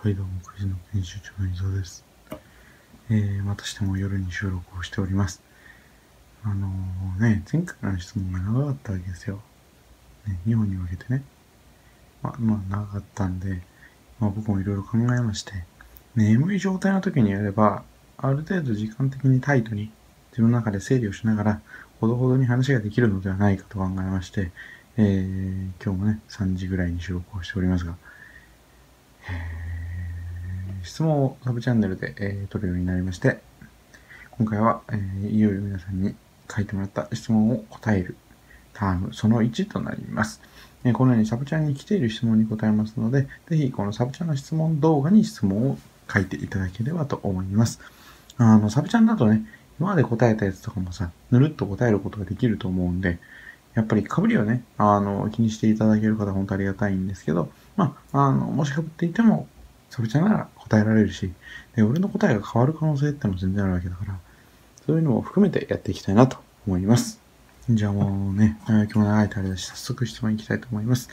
はい、どうも、9時の編集長の伊沢です。えー、またしても夜に収録をしております。あのー、ね、前回の質問が長かったわけですよ。ね、2本に分けてね。まあ、まあ、長かったんで、まあ僕もいろいろ考えまして、眠い状態の時にやれば、ある程度時間的にタイトに自分の中で整理をしながら、ほどほどに話ができるのではないかと考えまして、えー、今日もね、3時ぐらいに収録をしておりますが、えー質問をサブチャンネルで、えー、取るようになりまして、今回は、えー、いよいよ皆さんに書いてもらった質問を答えるタームその1となります。えー、このようにサブチャンに来ている質問に答えますので、ぜひこのサブチャンの質問動画に質問を書いていただければと思います。あの、サブチャンだとね、今まで答えたやつとかもさ、ぬるっと答えることができると思うんで、やっぱり被りをね、あの、気にしていただける方本当ありがたいんですけど、まあ、あの、もし被っていても、サブチャンなら答えられるし、で、俺の答えが変わる可能性ってのも全然あるわけだから、そういうのも含めてやっていきたいなと思います。じゃあもうね、今日も長いタレだし、早速質問いきたいと思います。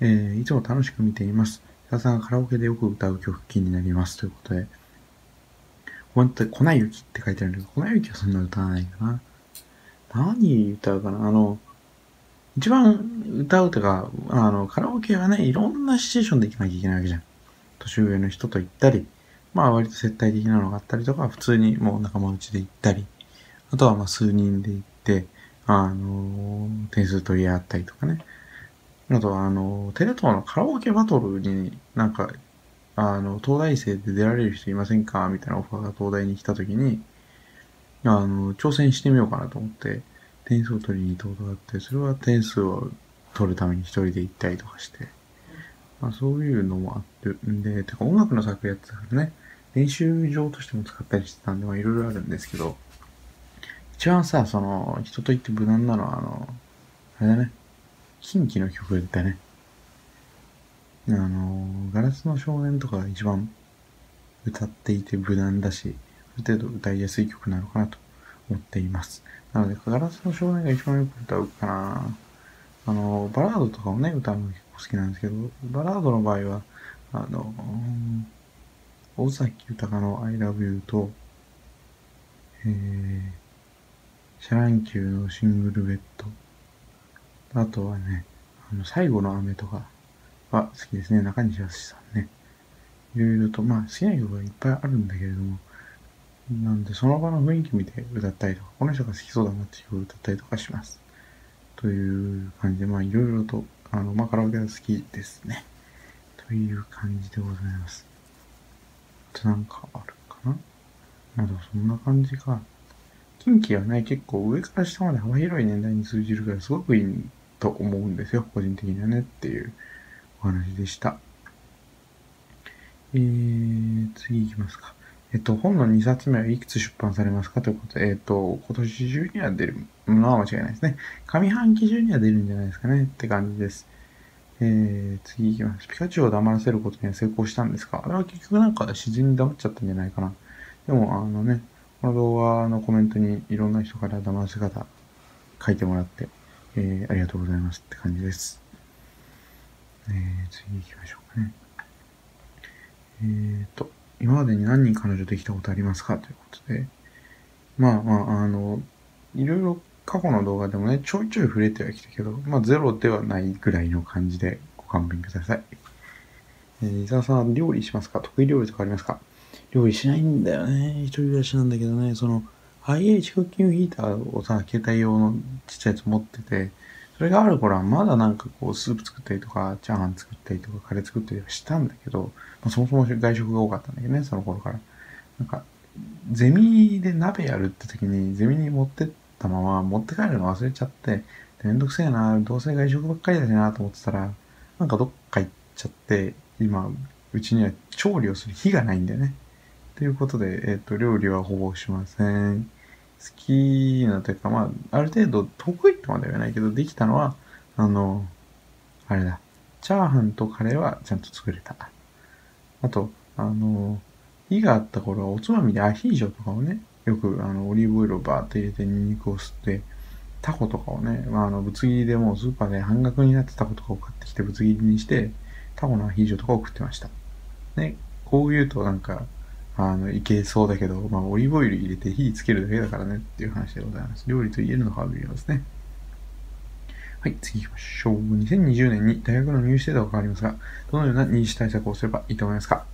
えー、いつも楽しく見ています。皆さんがカラオケでよく歌う曲気になります。ということで、本当に粉雪って書いてあるんだけど、粉雪はそんな歌わないかな。何歌うかな？あの、一番歌うとか、あの、カラオケはね、いろんなシチュエーションで行かなきゃいけないわけじゃん。年上の人と行ったり、まあ割と接待的なのがあったりとか、普通にもう仲間内で行ったり、あとはまあ数人で行って、あのー、点数取り合ったりとかね。あとはあのー、テレ東のカラオケバトルになんか、あの、東大生で出られる人いませんか？みたいなオファーが東大に来た時に、あの、挑戦してみようかなと思って、点数を取りに行ったことがあって、それは点数を取るために一人で行ったりとかして、まあ、そういうのもあってんで、てか音楽の作やってたからね、練習場としても使ったりしてたんで、まあいろいろあるんですけど、一番さ、その、人と言って無難なのは、あの、あれだね、近畿の曲だね。あの、ガラスの少年とかが一番歌っていて無難だし、ある程度歌いやすい曲なのかなと思っています。なので、ガラスの少年が一番よく歌うかな。あの、バラードとかをね、歌うの好きなんですけど、バラードの場合は、あの、尾崎豊の I love you と、えー、シャ乱Q のシングルベッド、あとはね、あの、最後の雨とかは好きですね。中西康さんね。いろいろと、まあ、好きな曲がいっぱいあるんだけれども、なんで、その場の雰囲気見て歌ったりとか、この人が好きそうだなっていう曲を歌ったりとかします。という感じで、まあいろいろと、あの、まあカラオケが好きですね。という感じでございます。あとなんかあるかな？まだそんな感じか。近畿はね、結構上から下まで幅広い年代に通じるからすごくいいと思うんですよ。個人的にはねっていうお話でした。えー、次行きますか。えっと、本の2冊目はいくつ出版されますかということで、えっと、今年中には出るのは間違いないですね。上半期中には出るんじゃないですかねって感じです。えー、次行きます。ピカチュウを黙らせることには成功したんですか？あれは結局なんか自然に黙っちゃったんじゃないかな。でも、あのね、この動画のコメントにいろんな人から黙らせ方書いてもらって、えー、ありがとうございますって感じです。えー、次行きましょうかね。えーと、今までに何人彼女できたことありますか？ということで、まあまあ、あの、いろいろ過去の動画でもね、ちょいちょい触れてはきたけど、まあゼロではないぐらいの感じでご勘弁ください。えー、伊沢さん、料理しますか？得意料理とかありますか？料理しないんだよね。一人暮らしなんだけどね、その、IH クッキングヒーターをさ、携帯用のちっちゃいやつ持ってて、それがある頃はまだなんかこう、スープ作ったりとか、チャーハン作ったりとか、カレー作ったりとかしたんだけど、まあ、そもそも外食が多かったんだけどね、その頃から。なんか、ゼミで鍋やるって時に、ゼミに持ってったまま、持って帰るの忘れちゃって、めんどくせえな、どうせ外食ばっかりだしなと思ってたら、なんかどっか行っちゃって、今、うちには調理をする日がないんだよね。ということで、えっ、ー、と、料理はほぼしません。好きなというか、まあ、ある程度得意とまでは言わないけど、できたのは、あの、あれだ。チャーハンとカレーはちゃんと作れた。あと、あの、火があった頃はおつまみでアヒージョとかをね、よくあのオリーブオイルをバーって入れてニンニクを吸って、タコとかをね、まあ、あの、ぶつ切りでもうスーパーで半額になってタコとかを買ってきてぶつ切りにして、タコのアヒージョとかを食ってました。で、こう言うとなんか、あの、いけそうだけど、まあ、オリーブオイル入れて火つけるだけだからねっていう話でございます。料理と言えるのは微妙ですね。はい、次行きましょう。2020年に大学の入試制度が変わりますが、どのような入試対策をすればいいと思いますか？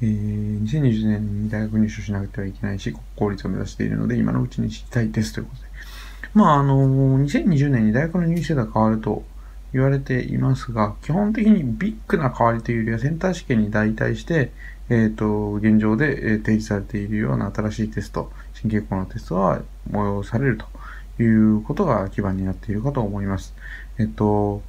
えー、2020年に大学入試をしなくてはいけないし、国公立を目指しているので、今のうちに知りたいですということで。まあ、あの、2020年に大学の入試制度が変わると言われていますが、基本的にビッグな変わりというよりは、センター試験に代替して、えっ、ー、と、現状で提示されているような新しいテスト、新傾向のテストは催されるということが基盤になっているかと思います。えっと、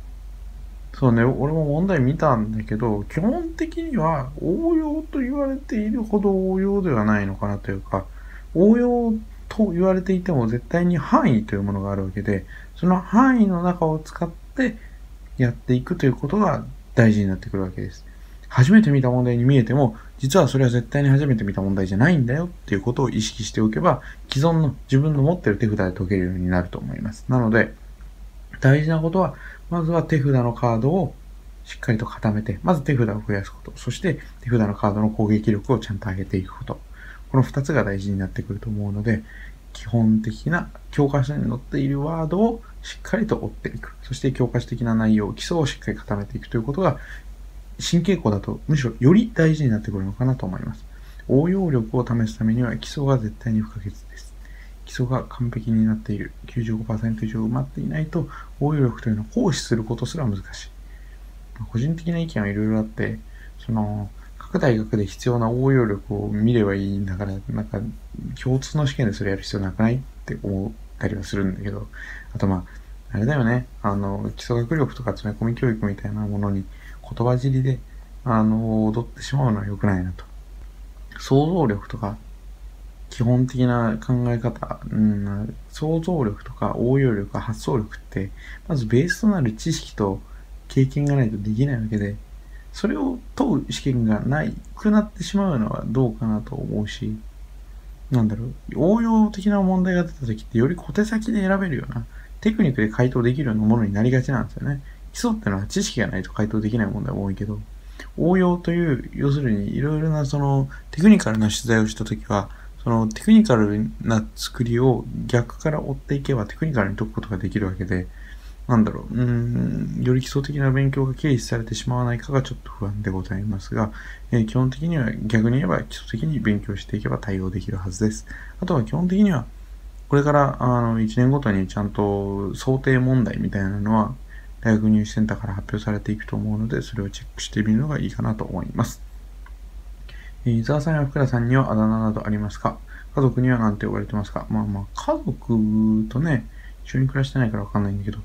そうね、俺も問題見たんだけど、基本的には応用と言われているほど応用ではないのかなというか、応用と言われていても絶対に範囲というものがあるわけで、その範囲の中を使ってやっていくということが大事になってくるわけです。初めて見た問題に見えても、実はそれは絶対に初めて見た問題じゃないんだよっていうことを意識しておけば、既存の自分の持ってる手札で解けるようになると思います。なので、大事なことは、まずは手札のカードをしっかりと固めて、まず手札を増やすこと、そして手札のカードの攻撃力をちゃんと上げていくこと。この二つが大事になってくると思うので、基本的な教科書に載っているワードをしっかりと追っていく。そして教科書的な内容、基礎をしっかり固めていくということが、新傾向だとむしろより大事になってくるのかなと思います。応用力を試すためには基礎が絶対に不可欠です。基礎が完璧になっている95%以上埋まっていないと応用力というのを行使することすら難しい。個人的な意見はいろいろあって、その、各大学で必要な応用力を見ればいいんだから、なんか、共通の試験でそれやる必要なくないって思ったりはするんだけど、あとまあ、あれだよね、あの、基礎学力とか詰め込み教育みたいなものに言葉尻で、あの、踊ってしまうのは良くないなと。想像力とか、基本的な考え方、うん、想像力とか応用力、発想力って、まずベースとなる知識と経験がないとできないわけで、それを問う試験がなくなってしまうのはどうかなと思うし、なんだろう、応用的な問題が出た時ってより小手先で選べるような、テクニックで回答できるようなものになりがちなんですよね。基礎ってのは知識がないと回答できない問題が多いけど、応用という、要するにいろいろなそのテクニカルな取材をしたときは、そのテクニカルな作りを逆から追っていけばテクニカルに解くことができるわけで、なんだろう、うん、より基礎的な勉強が軽視されてしまわないかがちょっと不安でございますが、えー、基本的には逆に言えば基礎的に勉強していけば対応できるはずです。あとは基本的には、これからあの1年ごとにちゃんと想定問題みたいなのは大学入試センターから発表されていくと思うので、それをチェックしてみるのがいいかなと思います。え、伊沢さんや福田さんにはあだ名などありますか？家族には何て呼ばれてますか？まあまあ、家族とね、一緒に暮らしてないからわかんないんだけど、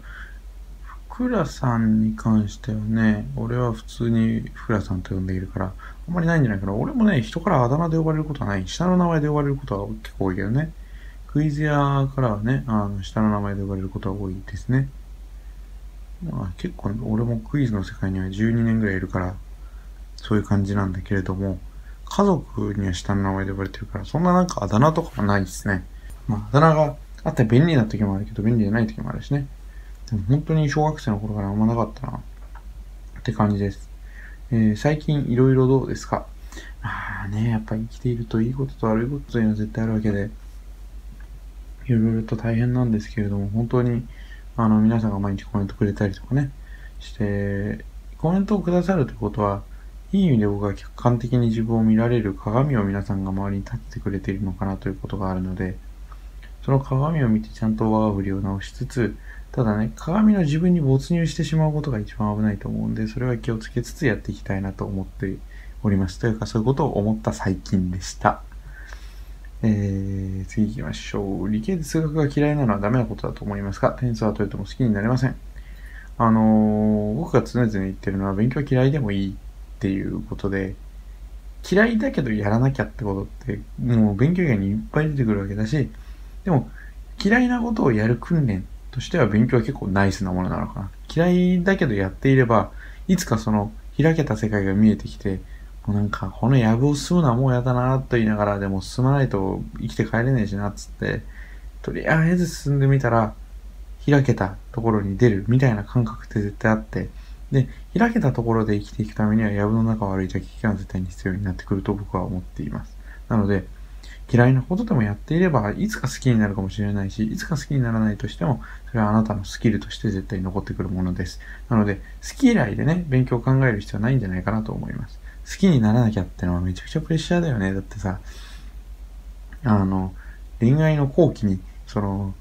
ふらさんに関してはね、俺は普通にふらさんと呼んでいるから、あんまりないんじゃないかな。俺もね、人からあだ名で呼ばれることはない。下の名前で呼ばれることは結構多いけどね。クイズ屋からはね、あの、下の名前で呼ばれることは多いですね。まあ結構、俺もクイズの世界には12年ぐらいいるから、そういう感じなんだけれども、家族には下の名前で呼ばれてるから、そんななんかあだ名とかはないですね。まあ、あだ名があって便利な時もあるけど、便利じゃない時もあるしね。でも本当に小学生の頃からあんまなかったな。って感じです。えー、最近いろいろどうですか？まあね、やっぱ生きているといいことと悪いことというのは絶対あるわけで、いろいろと大変なんですけれども、本当に、あの、皆さんが毎日コメントくれたりとかね、して、コメントをくださるということは、いい意味で僕が客観的に自分を見られる鏡を皆さんが周りに立ってくれているのかなということがあるので、その鏡を見てちゃんと我が振りを直しつつ、ただね、鏡の自分に没入してしまうことが一番危ないと思うんで、それは気をつけつつやっていきたいなと思っております。というか、そういうことを思った最近でした。えー、次行きましょう。理系で数学が嫌いなのはダメなことだと思いますか？点数は取れても好きになれません。あのー、僕が常々言ってるのは勉強嫌いでもいいっていうことで、嫌いだけどやらなきゃってことって、もう勉強以外にいっぱい出てくるわけだし、でも嫌いなことをやる訓練としては勉強は結構ナイスなものなのかな。嫌いだけどやっていれば、いつかその開けた世界が見えてきて、なんか、この藪を進むのはもうやだなと言いながら、でも進まないと生きて帰れねえしなっつって、とりあえず進んでみたら、開けたところに出るみたいな感覚って絶対あって、で、開けたところで生きていくためには、藪の中を歩いた危機が絶対に必要になってくると僕は思っています。なので、嫌いなことでもやっていれば、いつか好きになるかもしれないし、いつか好きにならないとしても、それはあなたのスキルとして絶対に残ってくるものです。なので、好き嫌いでね、勉強を考える必要はないんじゃないかなと思います。好きにならなきゃってのはめちゃくちゃプレッシャーだよね。だってさ、あの、恋愛の後期に、その、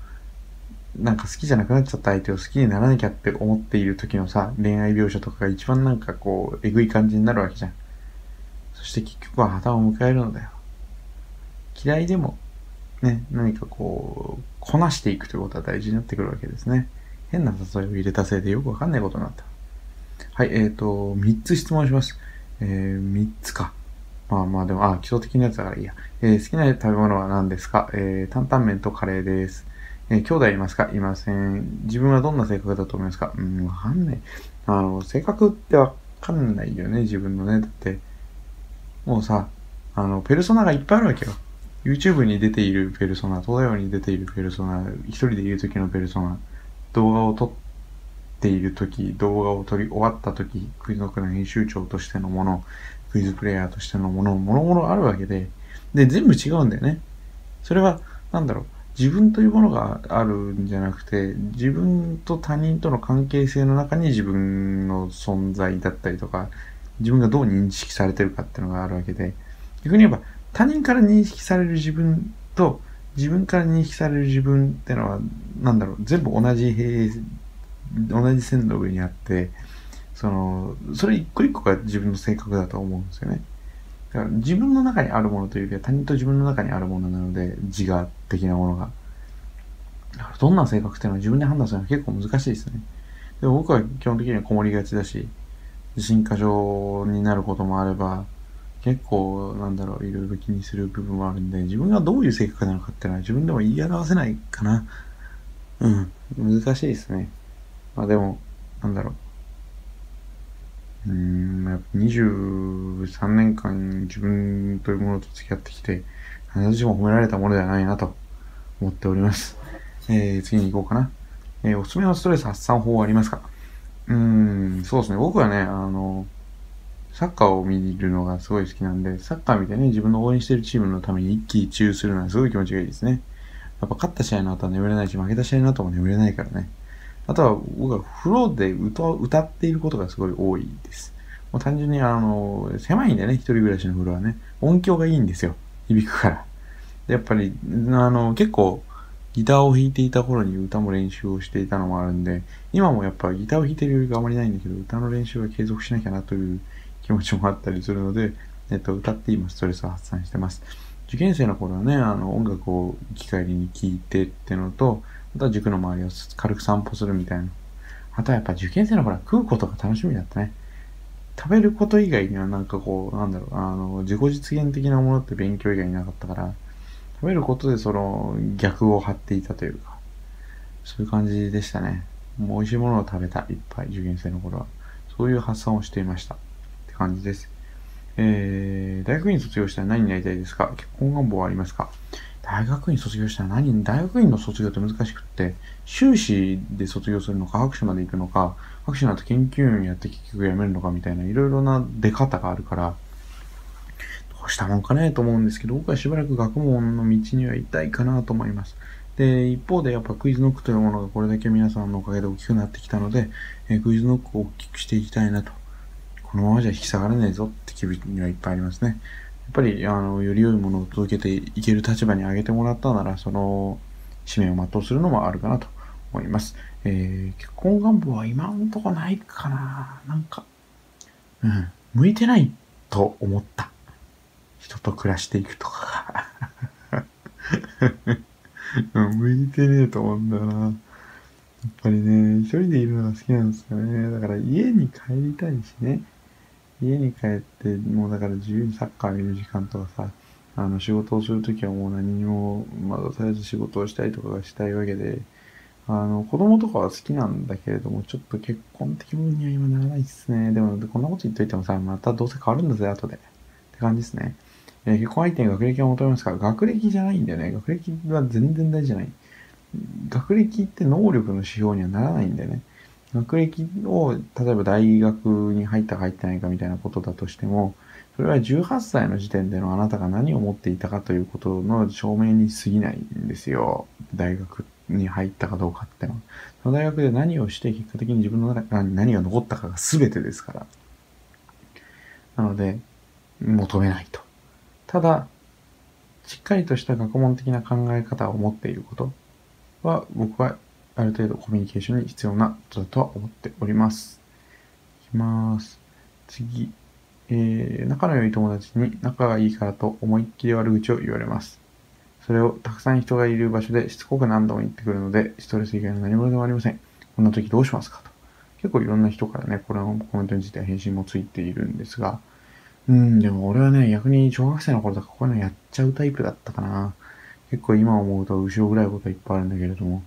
なんか好きじゃなくなっちゃった相手を好きにならなきゃって思っている時のさ、恋愛描写とかが一番なんかこう、えぐい感じになるわけじゃん。そして結局は破綻を迎えるのだよ。嫌いでも、ね、何かこう、こなしていくということは大事になってくるわけですね。変な誘いを入れたせいでよくわかんないことになった。はい、えっ、ー、と、3つ質問します。えー、3つか。まあまあでも、あ、基礎的なやつだからいいや。えー、好きな食べ物は何ですか？えー、担々麺とカレーです。えー、兄弟いますか？いません。自分はどんな性格だと思いますか？うん、わかんない。あの、性格ってわかんないよね、自分のね。だって、もうさ、あの、ペルソナがいっぱいあるわけよ。YouTube に出ているペルソナ、東大王に出ているペルソナ、一人でいる時のペルソナ、動画を撮ってている時、動画を撮り終わった時、クイズノックの編集長としてのもの、クイズプレイヤーとしてのもの、もろもろあるわけで、で、全部違うんだよね。それは、なんだろう、自分というものがあるんじゃなくて、自分と他人との関係性の中に自分の存在だったりとか、自分がどう認識されてるかっていうのがあるわけで、逆に言えば、他人から認識される自分と自分から認識される自分ってのは、なんだろう、全部同じ平、同じ線の上にあって、その、それ一個一個が自分の性格だと思うんですよね。だから自分の中にあるものというよりは他人と自分の中にあるものなので、自我的なものが。だからどんな性格っていうのは自分で判断するのは結構難しいですね。でも僕は基本的にはこもりがちだし、自信過剰になることもあれば、結構、なんだろう、いろいろ気にする部分もあるんで、自分がどういう性格なのかっていうのは自分でも言い表せないかな。うん。難しいですね。まあでも、なんだろう。うん、やっぱ23年間自分というものと付き合ってきて、必ずしも褒められたものではないなと思っております。えー、次に行こうかな。えー、おすすめのストレス発散法はありますか？うーん、そうですね。僕はね、あの、サッカーを見るのがすごい好きなんで、サッカー見てね、自分の応援してるチームのために一喜一憂するのはすごい気持ちがいいですね。やっぱ勝った試合の後は眠れないし、負けた試合の後も眠れないからね。あとは僕は風呂で歌歌っていることがすごい多いです。もう単純にあの、狭いんでね、一人暮らしの風呂はね。音響がいいんですよ。響くから。やっぱり、あの、結構、ギターを弾いていた頃に歌も練習をしていたのもあるんで、今もやっぱギターを弾いてる余裕があまりないんだけど、歌の練習は継続しなきゃなという気持ちもあったりするので、えっと、歌って今ストレスを発散してます。受験生の頃はね、あの、音楽を機会に聴いてってのと、あとは塾の周りを軽く散歩するみたいな。あとはやっぱ受験生の頃は食うことが楽しみだったね。食べること以外にはなんかこう、なんだろう、あの、自己実現的なものって勉強以外になかったから、食べることでその逆を張っていたというか、そういう感じでしたね。もう美味しいものを食べた、いっぱい、受験生の頃は。そういう発散をしていました。って感じです。えー、大学院卒業したら何になりたいですか？結婚願望はありますか？大学院卒業したら何大学院の卒業って難しくって、修士で卒業するのか、博士まで行くのか、博士になって研究員やって結局辞めるのかみたいな、いろいろな出方があるから、どうしたもんかねと思うんですけど、僕はしばらく学問の道には行きたいかなと思います。で、一方でやっぱクイズノックというものがこれだけ皆さんのおかげで大きくなってきたので、え、クイズノックを大きくしていきたいなとこのままじゃ引き下がらないぞって気分にはいっぱいありますね。やっぱり、あの、より良いものを届けていける立場に上げてもらったなら、その、使命を全うするのもあるかなと思います。えー、結婚願望は今のとこないかななんか、うん、向いてないと思った。人と暮らしていくとか。向いてねえと思うんだよな。やっぱりね、一人でいるのが好きなんですよね。だから家に帰りたいしね。家に帰って、もうだから自由にサッカー見る時間とかさ、あの仕事をするときはもう何にも、まだとりあえず仕事をしたいとかがしたいわけで、あの、子供とかは好きなんだけれども、ちょっと結婚的分には今ならないっすね。でも、こんなこと言っといてもさ、またどうせ変わるんだぜ、後で。って感じですね。えー、結婚相手に学歴を求めますか学歴じゃないんだよね。学歴は全然大事じゃない。学歴って能力の指標にはならないんだよね。学歴を、例えば大学に入ったか入ってないかみたいなことだとしても、それは18歳の時点でのあなたが何を持っていたかということの証明に過ぎないんですよ。大学に入ったかどうかってのは。その大学で何をして結果的に自分の中に何が残ったかが全てですから。なので、求めないと。ただ、しっかりとした学問的な考え方を持っていることは、僕はある程度コミュニケーションに必要なことだとは思っております。いきます。次。えー、仲の良い友達に仲がいいからと思いっきり悪口を言われます。それをたくさん人がいる場所でしつこく何度も言ってくるので、ストレス以外の何者でもありません。こんな時どうしますかと。結構いろんな人からね、これのコメントについては返信もついているんですが、うん、でも俺はね、逆に小学生の頃とかこういうのやっちゃうタイプだったかな。結構今思うと後ろぐらいことはいっぱいあるんだけれども、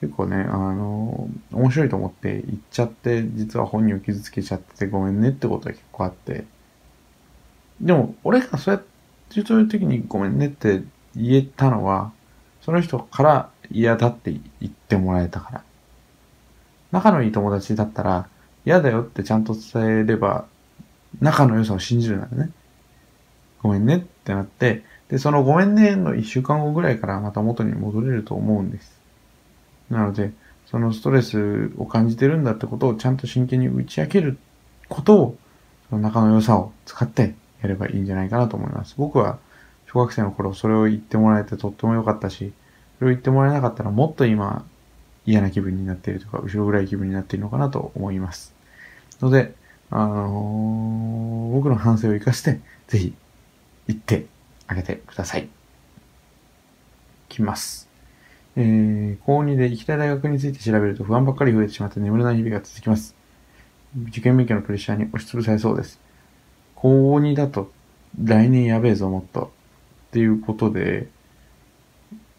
結構ね、あの、面白いと思って言っちゃって、実は本人を傷つけちゃっててごめんねってことは結構あって。でも、俺がそうやって、そういう時にごめんねって言えたのは、その人から嫌だって言ってもらえたから。仲のいい友達だったら、嫌だよってちゃんと伝えれば、仲の良さを信じるならね。ごめんねってなって、で、そのごめんねの一週間後ぐらいからまた元に戻れると思うんです。なので、そのストレスを感じてるんだってことをちゃんと真剣に打ち明けることを、その仲の良さを使ってやればいいんじゃないかなと思います。僕は小学生の頃それを言ってもらえてとっても良かったし、それを言ってもらえなかったらもっと今嫌な気分になっているとか、後ろ暗い気分になっているのかなと思います。ので、あのー、僕の反省を生かして、ぜひ、言ってあげてください。きます。えー、高2で行きたい大学について調べると不安ばっかり増えてしまって眠れない日々が続きます。受験勉強のプレッシャーに押しつぶされそうです。高2だと来年やべえぞもっと。っていうことで、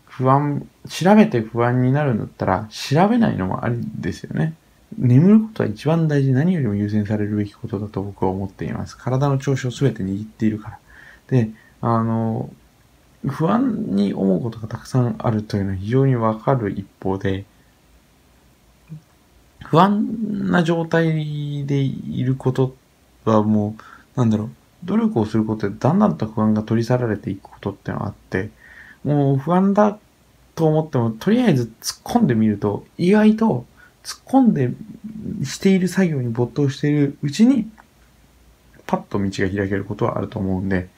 不安、調べて不安になるんだったら調べないのもありですよね。眠ることは一番大事、何よりも優先されるべきことだと僕は思っています。体の調子を全て握っているから。で、あの、不安に思うことがたくさんあるというのは非常にわかる一方で、不安な状態でいることはもう、なんだろう、努力をすることでだんだんと不安が取り去られていくことってのがあって、もう不安だと思っても、とりあえず突っ込んでみると、意外と突っ込んでしている作業に没頭しているうちに、パッと道が開けることはあると思うんで、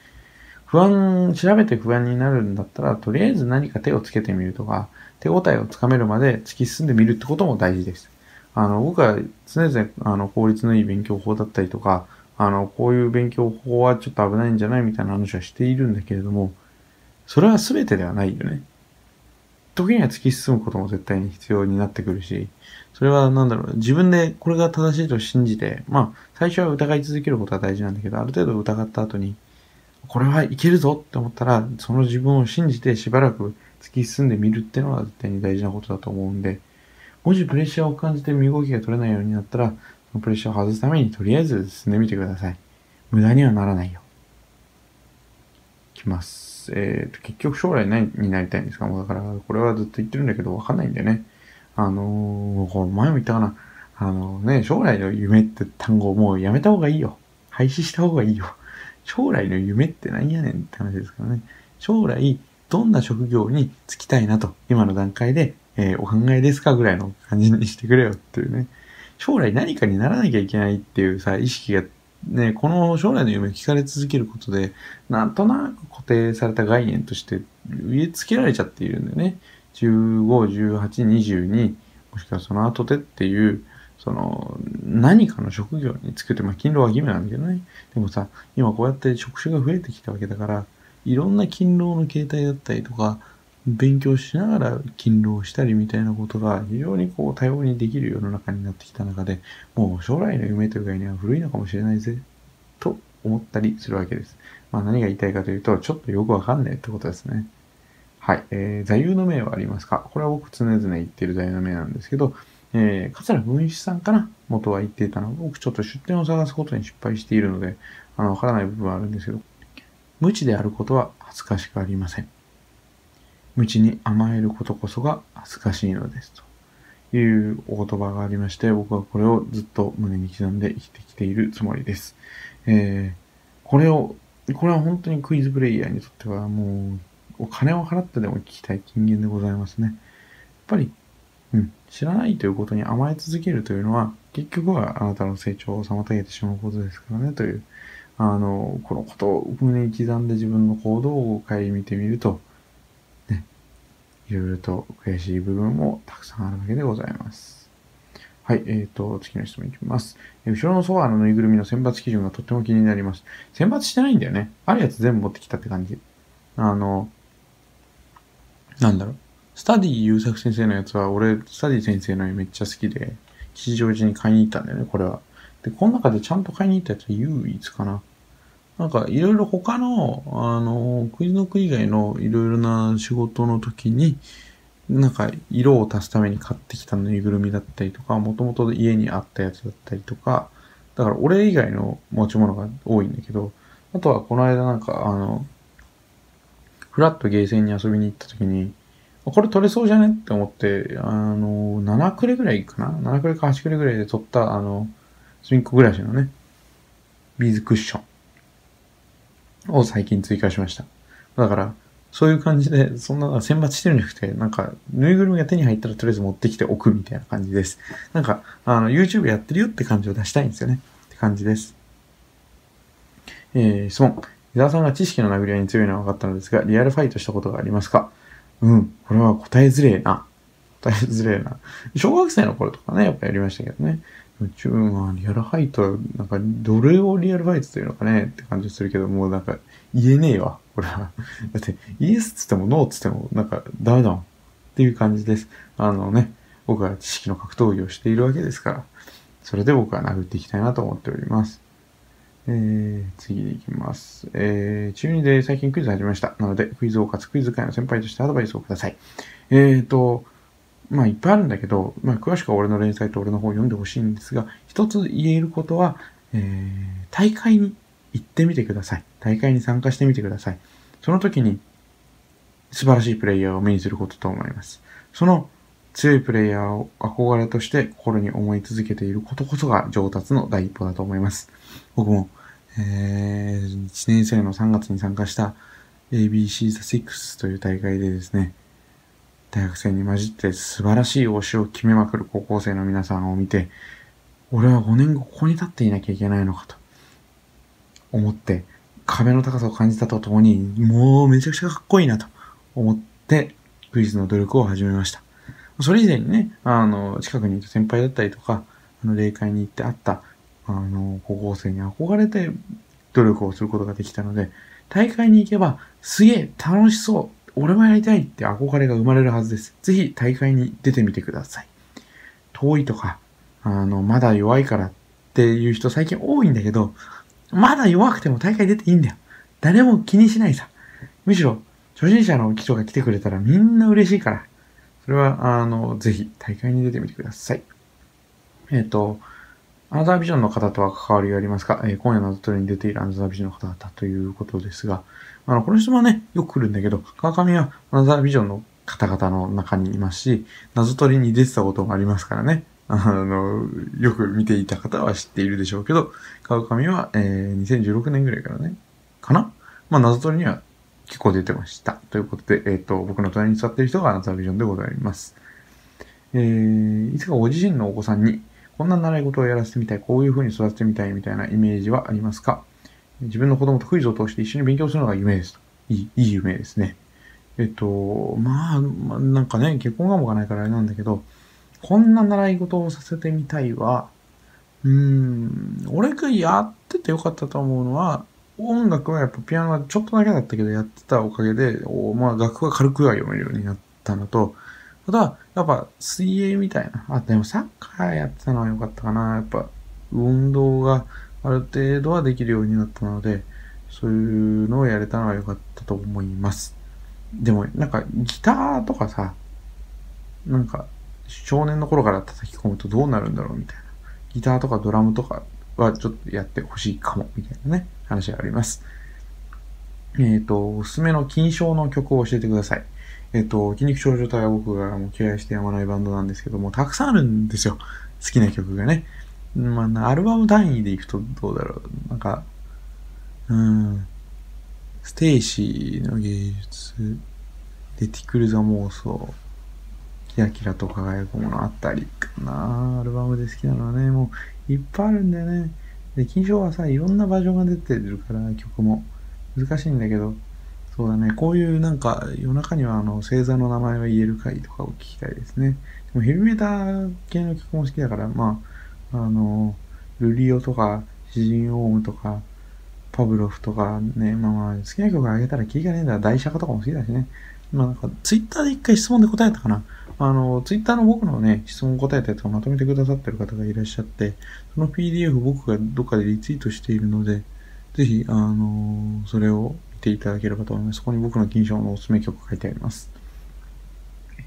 不安、調べて不安になるんだったら、とりあえず何か手をつけてみるとか、手応えをつかめるまで突き進んでみるってことも大事です。あの、僕は常々、あの、効率のいい勉強法だったりとか、あの、こういう勉強法はちょっと危ないんじゃないみたいな話はしているんだけれども、それは全てではないよね。時には突き進むことも絶対に必要になってくるし、それはなんだろう、自分でこれが正しいと信じて、まあ、最初は疑い続けることは大事なんだけど、ある程度疑った後に、これはいけるぞって思ったら、その自分を信じてしばらく突き進んでみるっていうのは絶対に大事なことだと思うんで、もしプレッシャーを感じて身動きが取れないようになったら、そのプレッシャーを外すためにとりあえず進んでみてください。無駄にはならないよ。きます。えっ、ー、と、結局将来何になりたいんですか？もうだから、これはずっと言ってるんだけど、わかんないんだよね。あのー、これ前も言ったかな。あのね、将来の夢って単語をもうやめた方がいいよ。廃止した方がいいよ。将来の夢って何やねんって話ですからね。将来、どんな職業に就きたいなと、今の段階で、えー、お考えですかぐらいの感じにしてくれよっていうね。将来何かにならなきゃいけないっていうさ、意識がね、この将来の夢を聞かれ続けることで、なんとなく固定された概念として植え付けられちゃっているんだよね。15、18、22、もしくはその後でっていう、その、何かの職業に就くって、まあ、勤労は義務なんだけどね。でもさ、今こうやって職種が増えてきたわけだから、いろんな勤労の形態だったりとか、勉強しながら勤労したりみたいなことが非常にこう多様にできる世の中になってきた中で、もう将来の夢という概念は古いのかもしれないぜ、と思ったりするわけです。まあ何が言いたいかというと、ちょっとよくわかんないってことですね。はい。えー、座右の銘はありますか？これは僕常々言ってる座右の銘なんですけど、えー、桂文枝さんかな元は言っていたのは、僕ちょっと出典を探すことに失敗しているので、あの、わからない部分はあるんですけど、無知であることは恥ずかしくありません。無知に甘えることこそが恥ずかしいのです。というお言葉がありまして、僕はこれをずっと胸に刻んで生きてきているつもりです。えー、これを、これは本当にクイズプレイヤーにとってはもう、お金を払ってでも聞きたい金言でございますね。やっぱり、うん、知らないということに甘え続けるというのは、結局はあなたの成長を妨げてしまうことですからね、という、あの、このことを胸に刻んで自分の行動を顧みてみると、ね、いろいろと悔しい部分もたくさんあるわけでございます。はい、えっ、ー、と、次の質問いきます。後ろのソファーのぬいぐるみの選抜基準がとっても気になります。選抜してないんだよね。あるやつ全部持ってきたって感じ。あの、なんだろう。スタディ優作先生のやつは、俺、スタディ先生の絵めっちゃ好きで、吉祥寺に買いに行ったんだよね、これは。で、この中でちゃんと買いに行ったやつは唯一かな。なんか、いろいろ他の、あの、クイズノック以外のいろいろな仕事の時に、なんか、色を足すために買ってきたぬいぐるみだったりとか、もともと家にあったやつだったりとか、だから俺以外の持ち物が多いんだけど、あとはこの間なんか、あの、フラットゲーセンに遊びに行った時に、これ取れそうじゃね？って思って、あの、7クレぐらいかな ?7 クレか8クレぐらいで取った、あの、スミンコ暮らしのね、ビーズクッションを最近追加しました。だから、そういう感じで、そんな選抜してるんじゃなくて、なんか、ぬいぐるみが手に入ったらとりあえず持ってきておくみたいな感じです。なんか、あの、YouTube やってるよって感じを出したいんですよね。って感じです。えー、質問。伊沢さんが知識の殴り合いに強いのは分かったのですが、リアルファイトしたことがありますか？うん。これは答えづれえな。答えづれえな。小学生の頃とかね、やっぱやりましたけどね。中はリアルファイト、なんか、どれをリアルファイトというのかねって感じするけど、もうなんか、言えねえわ。これは。だって、イエスっつってもノーっつっても、なんか、ダメだもん。っていう感じです。あのね、僕は知識の格闘技をしているわけですから、それで僕は殴っていきたいなと思っております。えー、次に行きます。えー、中2で最近クイズ始めました。なので、クイズを勝つクイズ界の先輩としてアドバイスをください。えーと、まあいっぱいあるんだけど、まあ詳しくは俺の連載と俺の方を読んでほしいんですが、一つ言えることは、えー、大会に行ってみてください。大会に参加してみてください。その時に素晴らしいプレイヤーを目にすることと思います。その強いプレイヤーを憧れとして心に思い続けていることこそが上達の第一歩だと思います。僕も、えー、1年生の3月に参加した ABC The Six という大会でですね、大学生に混じって素晴らしい推しを決めまくる高校生の皆さんを見て、俺は5年後ここに立っていなきゃいけないのかと思って、壁の高さを感じたとともに、もうめちゃくちゃかっこいいなと思って、クイズの努力を始めました。それ以前にね、あの、近くにいた先輩だったりとか、あの、霊界に行って会った、あの、高校生に憧れて努力をすることができたので、大会に行けば、すげえ楽しそう、俺もやりたいって憧れが生まれるはずです。ぜひ大会に出てみてください。遠いとか、あの、まだ弱いからっていう人最近多いんだけど、まだ弱くても大会出ていいんだよ。誰も気にしないさ。むしろ、初心者の人が来てくれたらみんな嬉しいから。それは、あの、ぜひ大会に出てみてください。えっ、ー、と、アナザービジョンの方とは関わりがありますか、えー、今夜のトレに出ているアナザービジョンの方々ということですが、あの、この質問はね、よく来るんだけど、川上はアナザービジョンの方々の中にいますし、謎取りに出てたこともありますからね。あの、よく見ていた方は知っているでしょうけど、川上は、えー、2016年ぐらいからね、かな？まあ、謎取りには結構出てました。ということで、えっ、ー、と、僕の隣に座っている人がアナザービジョンでございます。えー、いつかご自身のお子さんに、こんな習い事をやらせてみたい、こういう風に育ててみたいみたいなイメージはありますか？自分の子供とクイズを通して一緒に勉強するのが夢です。いい、いい夢ですね。えっと、まあ、まあ、なんかね、結婚願望がないからあれなんだけど、こんな習い事をさせてみたいは、うーん、俺がやっててよかったと思うのは、音楽はやっぱピアノはちょっとだけだったけどやってたおかげで、おまあ楽譜が軽くは読めるようになったのと、ただ、やっぱ水泳みたいな。あ、でもサッカーやってたのは良かったかな。やっぱ運動がある程度はできるようになったので、そういうのをやれたのは良かったと思います。でも、なんかギターとかさ、なんか少年の頃から叩き込むとどうなるんだろうみたいな。ギターとかドラムとかはちょっとやってほしいかも、みたいなね、話があります。えっ、ー、と、おすすめの金賞の曲を教えてください。えっと、筋肉少女隊は僕がもう敬愛してやまないバンドなんですけども、たくさんあるんですよ。好きな曲がね。まあ、アルバム単位でいくとどうだろう。なんか、うん、ステーシーの美術、で、レティクル座妄想、キラキラと輝くものあったりかな。アルバムで好きなのはね、もういっぱいあるんだよね。で、筋少はさ、いろんなバージョンが出てるから、曲も。難しいんだけど、そうだね、こういうなんか、夜中にはあの、星座の名前は言えるかいとかを聞きたいですね。でもヘビメーター系の曲も好きだから、まあ、あの、ルリオとか、詩人オウムとか、パブロフとかね、まあまあ、好きな曲あげたら聞いがねえんだ。大釈迦とかも好きだしね。まあなんか、ツイッターで一回質問で答えたかな。あの、ツイッターの僕のね、質問答えたやつをまとめてくださってる方がいらっしゃって、その PDF 僕がどっかでリツイートしているので、ぜひ、あの、それを見ていただければと思います。そこに僕の金賞のおすすめ曲書いてあります。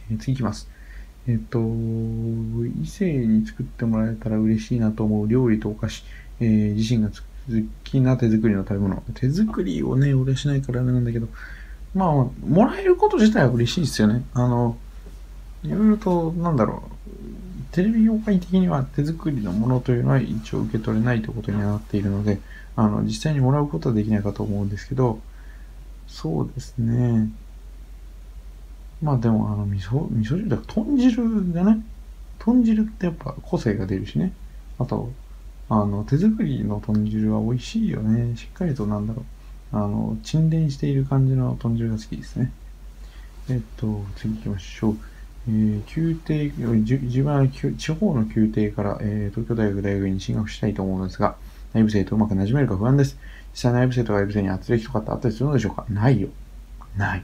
えー、次いきます。えっ、と、異性に作ってもらえたら嬉しいなと思う料理とお菓子、えー、自身が好きな手作りの食べ物。手作りをね、俺しないからあれなんだけど、まあ、もらえること自体は嬉しいですよね。あの、いろいろと、なんだろう、テレビ業界的には手作りのものというのは一応受け取れないということにはなっているので、あの、実際にもらうことはできないかと思うんですけど、そうですね。まあでも、あの、味噌、味噌汁だ豚汁がね、豚汁ってやっぱ個性が出るしね。あと、あの、手作りの豚汁は美味しいよね。しっかりとなんだろう。あの、沈殿している感じの豚汁が好きですね。えっと、次行きましょう。えー、宮廷、自分は地方の宮廷から、えー、東京大学大学院に進学したいと思うのですが、内部生とうまく馴染めるか不安です。実際内部生と外部生に圧力とかってあったりするのでしょうか？ないよ。ない。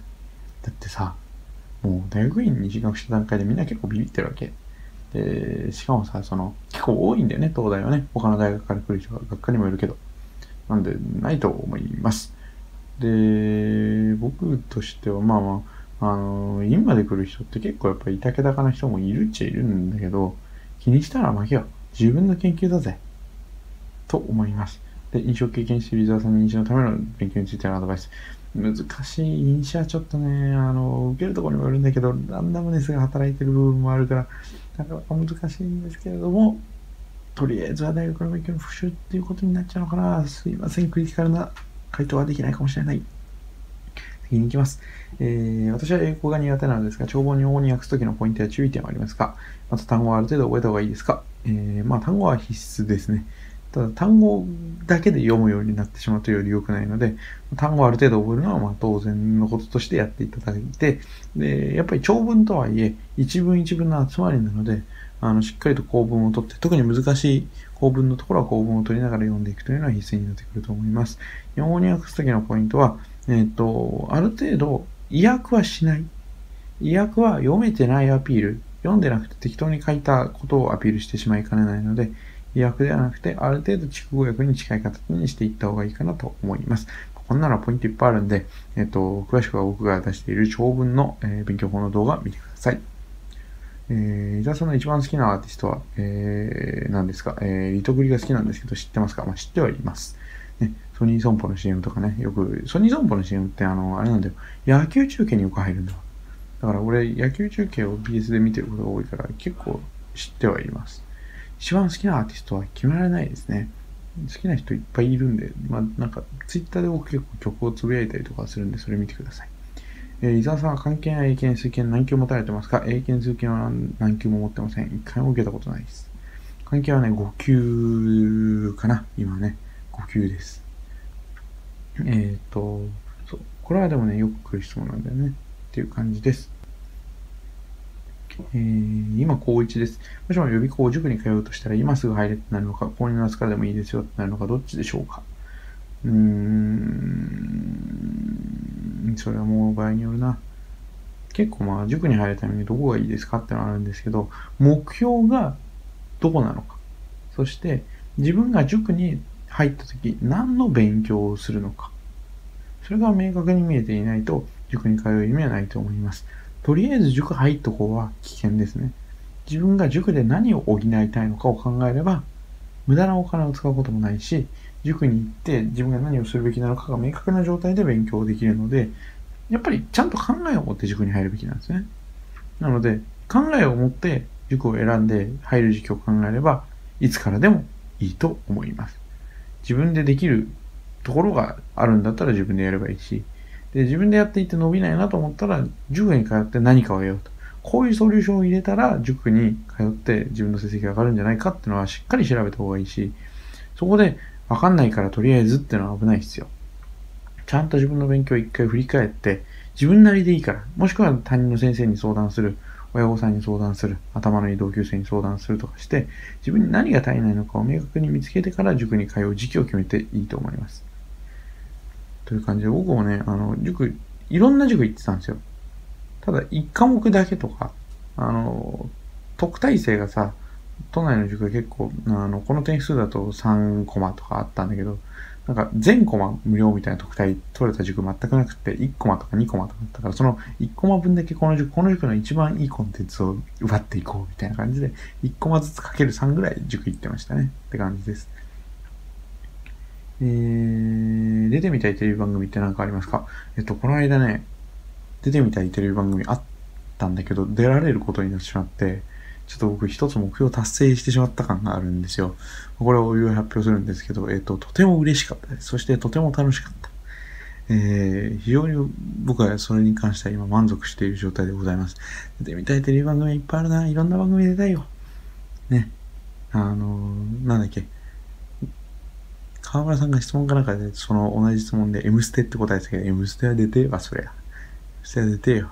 だってさ、もう大学院に進学した段階でみんな結構ビビってるわけ。で、しかもさ、その、結構多いんだよね、東大はね。他の大学から来る人が、学科にもいるけど。なんで、ないと思います。で、僕としては、まあまあ、あの、院まで来る人って結構やっぱり竹高な人もいるっちゃいるんだけど、気にしたら負けよ。自分の研究だぜ。と思います。で、飲食経験してる伊沢さんに飲酒のための勉強についてのアドバイス。難しい。飲酒はちょっとね、あの、受けるところにもよるんだけど、ランダムネスが働いてる部分もあるから、なかなか難しいんですけれども、とりあえずは大学の勉強の復習っていうことになっちゃうのかな。すいません。クリティカルな回答はできないかもしれない。次に行きます。えー、私は英語が苦手なのですが、帳簿に日本語に訳すときのポイントや注意点はありますか？また単語はある程度覚えた方がいいですか？えー、まあ単語は必須ですね。ただ単語だけで読むようになってしまうというより良くないので、単語をある程度覚えるのはま当然のこととしてやっていただいて、で、やっぱり長文とはいえ、一文一文の集まりなので、あの、しっかりと構文を取って、特に難しい構文のところは構文を取りながら読んでいくというのは必須になってくると思います。日本語に訳すときのポイントは、えっ、と、ある程度、意訳はしない。意訳は読めてないアピール。読んでなくて適当に書いたことをアピールしてしまいかねないので、意訳ではなくて、ある程度筑語訳に近い形にしていった方がいいかなと思います。こんなのポイントいっぱいあるんで、えっ、と、詳しくは僕が出している長文の、えー、勉強法の動画を見てください。えー、伊沢さんの一番好きなアーティストは、えー、何ですか、えー、リトグリが好きなんですけど、知ってますか？まあ、知ってはいます。ソニー損保の CM とかね、よく、ソニー損保の CM ってあの、あれなんだよ、野球中継によく入るんだ。だから俺、野球中継を BS で見てることが多いから、結構知ってはいます。一番好きなアーティストは決められないですね。好きな人いっぱいいるんで、まあなんか、ツイッターで僕結構曲をつぶやいたりとかするんで、それ見てください。えー、伊沢さんは関係ない英検、数検、何級持たれてますか？英検、数検は何級も持ってません。一回も受けたことないです。関係はね、5級かな今ね。5級です。えっ、ー、と、そう。これはでもね、よく来る質問なんだよね。っていう感じです。えー、今、高1です。もしも予備校塾に通うとしたら、今すぐ入れってなるのか、高2の夏からでもいいですよってなるのか、どっちでしょうか。うーん、それはもう場合によるな。結構まあ、塾に入るためにどこがいいですかってのはあるんですけど、目標がどこなのか。そして、自分が塾に入った時、何の勉強をするのか。それが明確に見えていないと、塾に通う意味はないと思います。とりあえず塾入っとこうは危険ですね。自分が塾で何を補いたいのかを考えれば、無駄なお金を使うこともないし、塾に行って自分が何をするべきなのかが明確な状態で勉強できるので、やっぱりちゃんと考えを持って塾に入るべきなんですね。なので、考えを持って塾を選んで入る時期を考えれば、いつからでもいいと思います。自分でできるところがあるんだったら自分でやればいいし、で、自分でやっていって伸びないなと思ったら、塾に通って何かをやろうと。こういうソリューションを入れたら、塾に通って自分の成績が上がるんじゃないかっていうのはしっかり調べた方がいいし、そこでわかんないからとりあえずっていうのは危ないですよ。ちゃんと自分の勉強を一回振り返って、自分なりでいいから、もしくは他人の先生に相談する、親御さんに相談する、頭のいい同級生に相談するとかして、自分に何が足りないのかを明確に見つけてから塾に通う時期を決めていいと思います。という感じで、僕もね、あの、塾、いろんな塾行ってたんですよ。ただ、1科目だけとか、あの、特待生がさ、都内の塾が結構、あの、この点数だと3コマとかあったんだけど、なんか全コマ無料みたいな特待取れた塾全くなくて、1コマとか2コマとかだったから、その1コマ分だけこの塾、この塾の一番いいコンテンツを奪っていこうみたいな感じで、1コマずつかける3ぐらい塾行ってましたね。って感じです。えー、出てみたいテレビ番組って何かありますか？えっと、この間ね、出てみたいテレビ番組あったんだけど、出られることになってしまって、ちょっと僕一つ目標達成してしまった感があるんですよ。これをいおい発表するんですけど、えっ、と、とても嬉しかったです。そしてとても楽しかった。えー、非常に僕はそれに関しては今満足している状態でございます。出てみたいテレビ番組いっぱいあるな。いろんな番組出たいよ。ね。あのー、なんだっけ。河村さんが質問かなんかで、その同じ質問で、M ステって答えてたけど、M ステは出てわ、そりゃ。M ステは出てよ。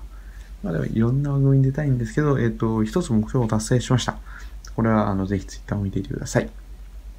まあでもいろんな番組に出たいんですけど、えっ、ー、と、一つ目標を達成しました。これは、あの、ぜひツイッターを見ていてください。